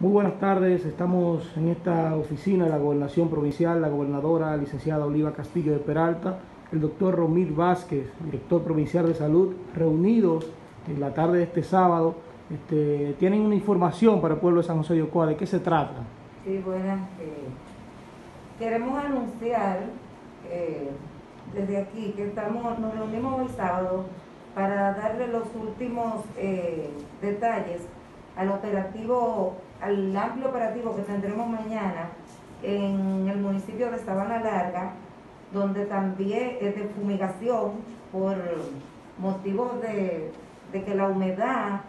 Muy buenas tardes, estamos en esta oficina de la Gobernación Provincial, la gobernadora licenciada Oliva Castillo de Peralta, el doctor Romir Vázquez, director provincial de salud, reunidos en la tarde de este sábado. Este, tienen una información para el pueblo de San José de Ocoa, ¿de qué se trata? Sí, buenas. Eh, queremos anunciar eh, desde aquí que estamos, nos reunimos hoy sábado para darle los últimos eh, detalles al operativo, al amplio operativo que tendremos mañana en el municipio de Sabana Larga, donde también es de fumigación por motivos de, que la humedad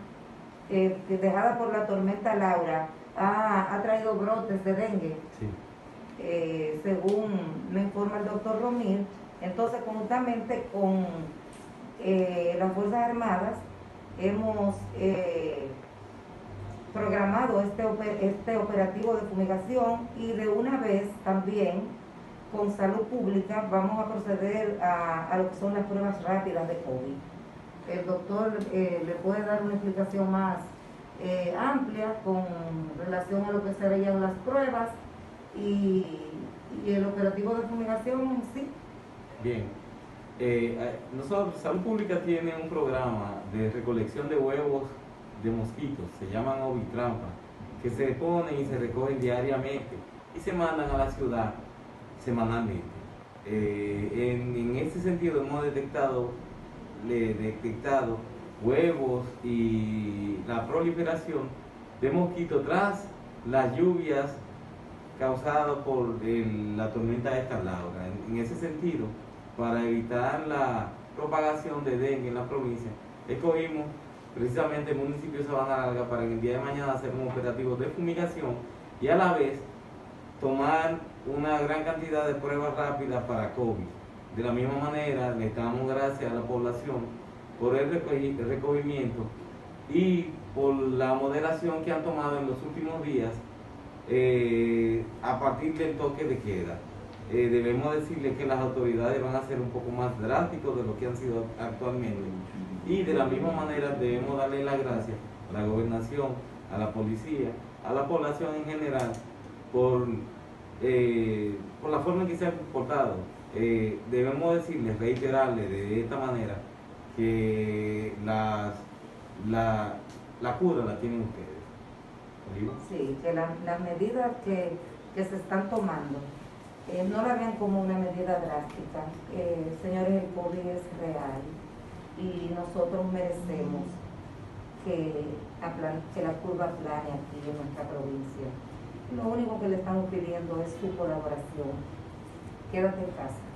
eh, dejada por la tormenta Laura ha, traído brotes de dengue, eh, según me informa el doctor Romir. Entonces, conjuntamente con eh, las Fuerzas Armadas, hemos programado este, este operativo de fumigación y de una vez también con salud pública vamos a proceder a, lo que son las pruebas rápidas de COVID. El doctor eh, le puede dar una explicación más eh, amplia con relación a lo que se veían las pruebas y, el operativo de fumigación sí. Bien. Eh, nosotros, Salud Pública tiene un programa de recolección de huevos de mosquitos, se llaman ovitrampa, que se ponen y se recogen diariamente y se mandan a la ciudad semanalmente. Eh, en, ese sentido hemos detectado, detectado huevos y la proliferación de mosquitos tras las lluvias causadas por la tormenta de Laura. En, en ese sentido, para evitar la propagación de dengue en la provincia, escogimos precisamente el municipio de Sabana Larga para en el día de mañana hacer un operativo de fumigación y a la vez tomar una gran cantidad de pruebas rápidas para COVID. De la misma manera, le damos gracias a la población por el recogimiento y por la moderación que han tomado en los últimos días eh, a partir del toque de queda. Eh, debemos decirle que las autoridades van a ser un poco más drásticos de lo que han sido actualmente. Y de la misma manera debemos darle las gracias a la gobernación, a la policía, a la población en general por, eh, por la forma en que se ha comportado. Eh, debemos decirles, reiterarles de esta manera que las, la, la cura la tienen ustedes. Sí, que las medidas que, que se están tomando eh, no la vean como una medida drástica. Eh, señores, el COVID es real y nosotros merecemos que, que la curva plane aquí en nuestra provincia. Lo único que le estamos pidiendo es su colaboración. Quédate en casa.